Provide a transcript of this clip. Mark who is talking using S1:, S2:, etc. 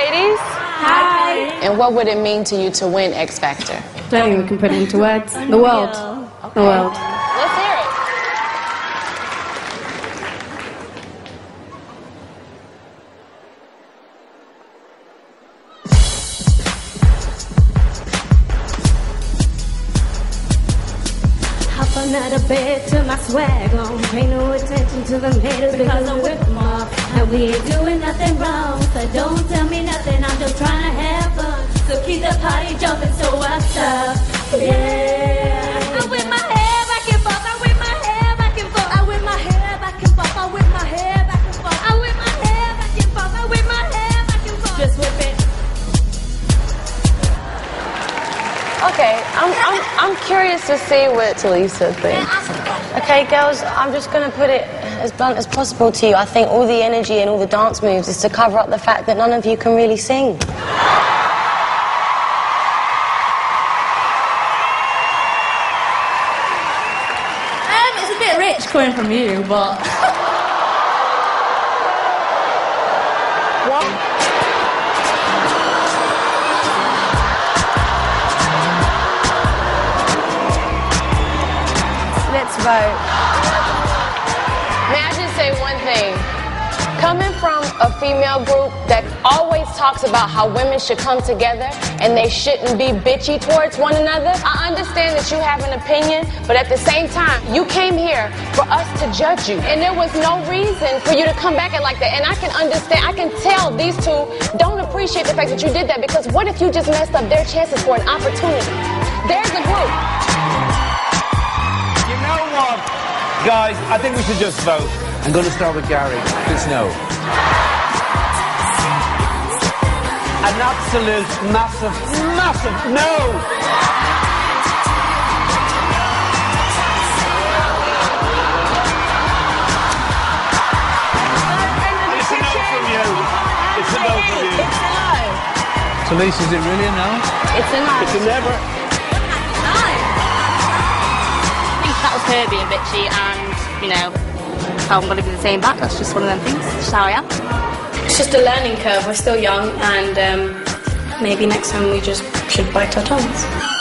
S1: ladies.
S2: Hi.
S1: And what would it mean to you to win X Factor?
S2: Don't think we can put it into words. The world. The world.
S1: Let's hear it.
S3: Hop on out of bed, turn my swag on. Pay no attention to them haters because I whip them off. And we ain't doing nothing wrong, so don't tell me nothing. I'm just trying to have fun. So keep the party jumping, so what's up? Yeah. I whip my hair back and forth. I whip my hair back and forth. I whip my hair back and forth. I whip my hair back and forth. I whip my hair back and forth. I whip my hair back and forth. Just whip it.
S1: Okay, I'm, I'm, I'm curious to see what Tulisa thinks. Okay, girls, I'm just going to put it as blunt as possible to you. I think all the energy and all the dance moves is to cover up the fact that none of you can really sing.
S2: Um, it's a bit rich coming from you, but.
S1: Let's vote. May I just say one thing? Coming from a female group that always talks about how women should come together and they shouldn't be bitchy towards one another, I understand that you have an opinion, but at the same time, you came here for us to judge you. And there was no reason for you to come back at like that. And I can understand, I can tell these two don't appreciate the fact that you did that because what if you just messed up their chances for an opportunity? There's a group.
S4: You know what? Guys, I think we should just vote. I'm going to start with Gary. It's no. An absolute massive, massive no! It's a no from you. It's a no from you.
S5: Tulisa, is it really a no?
S1: It's a no.
S4: It's a never.
S6: That was her being bitchy, and you know, I'm going to be the same back. That's just one of them things. It's just how I am.
S2: It's just a learning curve. We're still young, and um, maybe next time we just should bite our tongues.